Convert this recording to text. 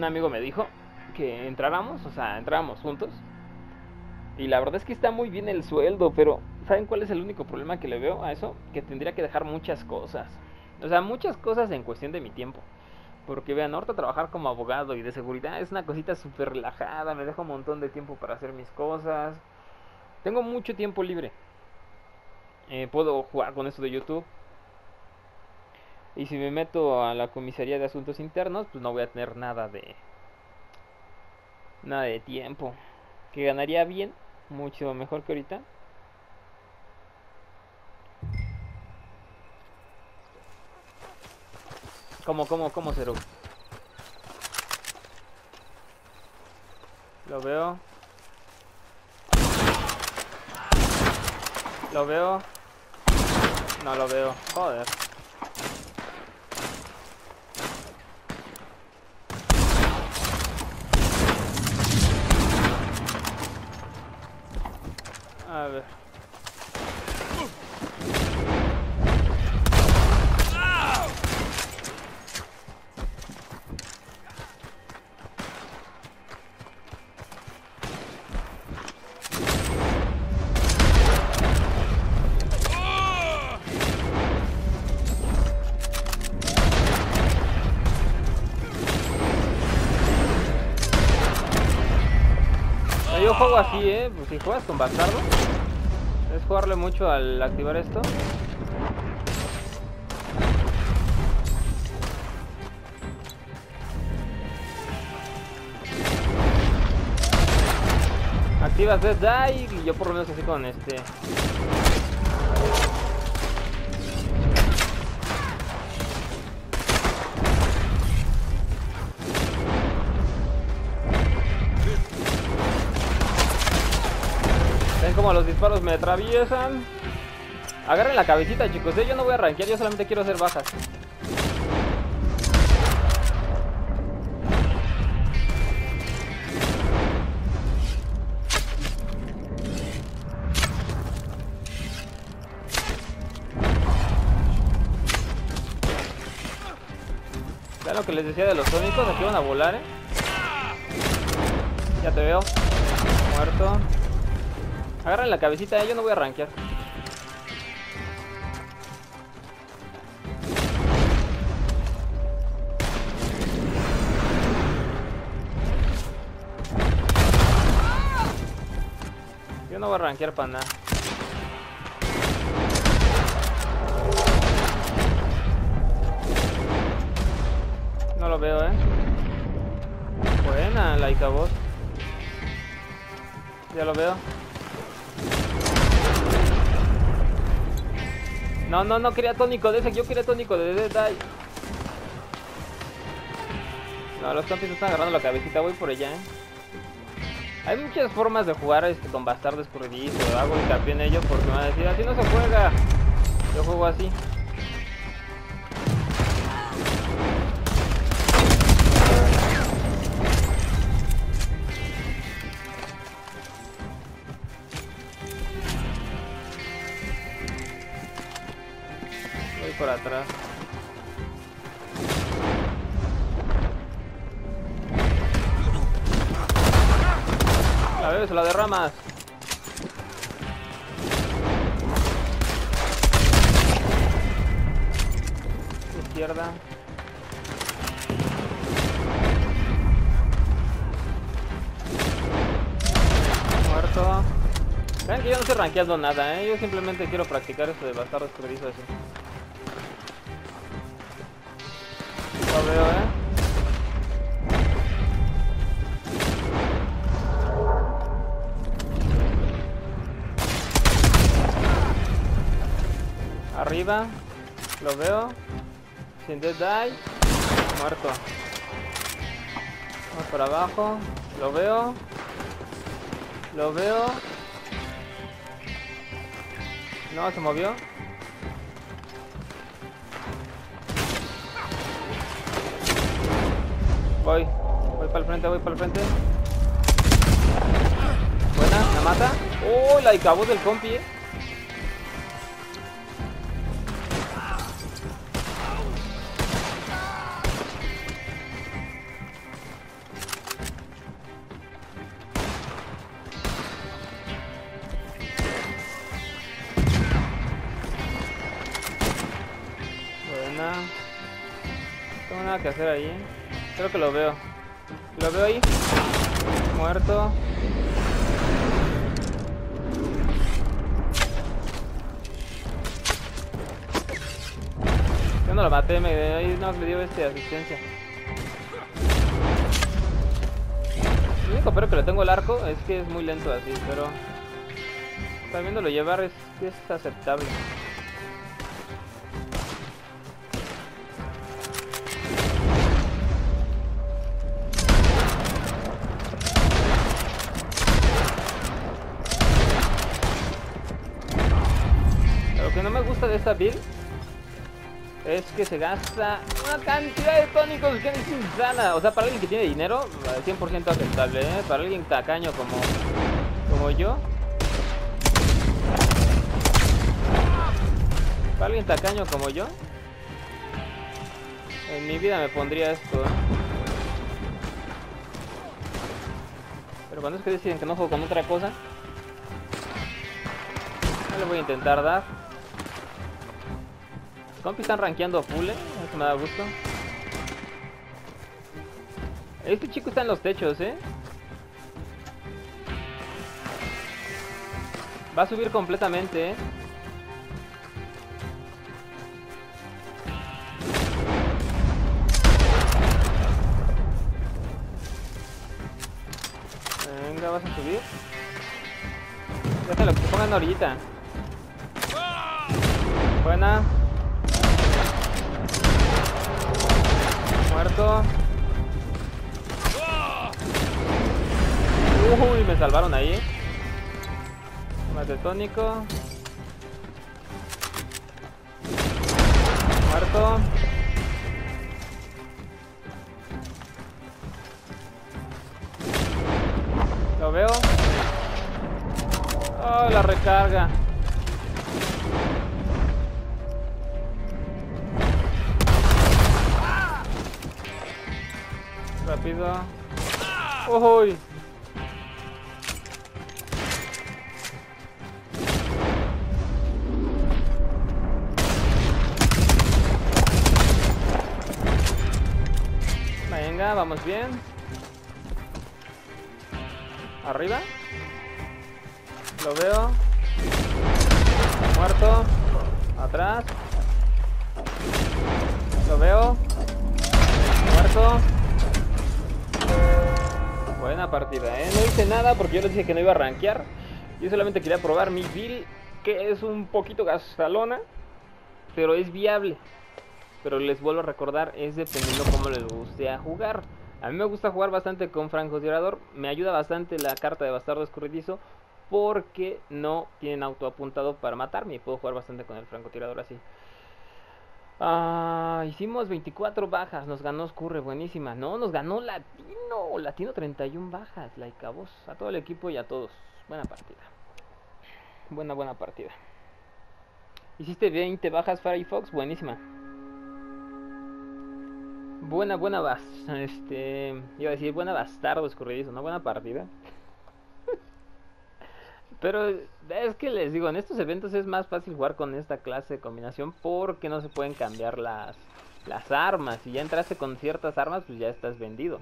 un amigo me dijo que entráramos, o sea, entráramos juntos. Y la verdad es que está muy bien el sueldo, pero ¿saben cuál es el único problema que le veo a eso? Que tendría que dejar muchas cosas. O sea, muchas cosas en cuestión de mi tiempo. Porque vean, ahorita trabajar como abogado y de seguridad es una cosita súper relajada, me dejo un montón de tiempo para hacer mis cosas. Tengo mucho tiempo libre. Eh, puedo jugar con esto de YouTube. Y si me meto a la comisaría de asuntos internos, pues no voy a tener nada de... Nada de tiempo. Que ganaría bien, mucho mejor que ahorita. ¿Cómo, cómo, cómo, Zero? Lo veo. Lo veo. No lo veo. Joder. Ver. Juego así, eh. Pues si juegas con bastardo, es jugarle mucho al activar esto. Activas Death Die y yo por lo menos así con este. Disparos me atraviesan. Agarren la cabecita, chicos. ¿eh? Yo no voy a rankear, yo solamente quiero hacer bajas. Vean lo que les decía de los sónicos, aquí van a volar, eh. Ya te veo. Muerto. Agarren la cabecita, eh, yo no voy a rankear. Yo no voy a rankear para nada. No lo veo, eh. Buena, Laika Boss. Ya lo veo. No, no, no quería tónico de ese, yo quería tónico de Dead Die. No, los campis están agarrando la cabecita, voy por allá, eh. Hay muchas formas de jugar este, con bastardo escurridizo, hago hincapié en ello porque me van a decir, así no se juega. Yo juego así. Por atrás. La bebes, la derramas. Izquierda. Muerto. Ven que yo no estoy rankeando nada, eh. Yo simplemente quiero practicar esto de bastardo escurridizo Arriba, lo veo. Sin dead die. Muerto. Vamos para abajo. Lo veo. Lo veo. No, se movió. Voy. Voy para el frente, voy para el frente. Buena, la mata. Oh, la acabó del compi, eh. Nada que hacer ahí. Creo que lo veo. Lo veo ahí. Muerto. Yo no lo maté, me, ahí no me dio este asistencia. Lo único pero que le tengo el arco es que es muy lento así, pero... Sabiéndolo llevar es, es aceptable. De esta build es que se gasta una cantidad de tónicos que es insana. O sea, para alguien que tiene dinero, 100% aceptable, ¿eh? Para alguien tacaño como, como yo. Para alguien tacaño como yo. En mi vida me pondría esto. ¿eh? Pero cuando es que deciden que no juego con otra cosa, no le voy a intentar dar. Los compis están rankeando full, ¿eh? Eso me da gusto. Este chico está en los techos, ¿eh? Va a subir completamente, ¿eh? Venga, vas a subir. Déjalo que se ponga en. Buena. Muerto. Uy, me salvaron ahí. Más de tónico. Muerto. Lo veo. Oh, la recarga. Rápido. ¡Uy! Venga, vamos bien. Arriba. Lo veo. Muerto. Atrás. Lo veo. Muerto. Buena partida, ¿eh? No hice nada porque yo les dije que no iba a rankear. Yo solamente quería probar mi build, que es un poquito gastalona, pero es viable. Pero les vuelvo a recordar, es dependiendo cómo les guste a jugar. A mí me gusta jugar bastante con francotirador. Me ayuda bastante la carta de bastardo escurridizo. Porque no tienen auto apuntado para matarme. Puedo jugar bastante con el francotirador así. Ah, hicimos 24 bajas. Nos ganó Scurre, buenísima. No, nos ganó Latino. Latino 31 bajas. Like a vos. A todo el equipo y a todos. Buena partida. Buena, buena partida. Hiciste 20 bajas Firefox. Buenísima. Buena, buena bas este iba a decir buena bastardo escurridizo, una buena partida. Pero es que les digo, en estos eventos es más fácil jugar con esta clase de combinación porque no se pueden cambiar las las armas. Si ya entraste con ciertas armas, pues ya estás vendido.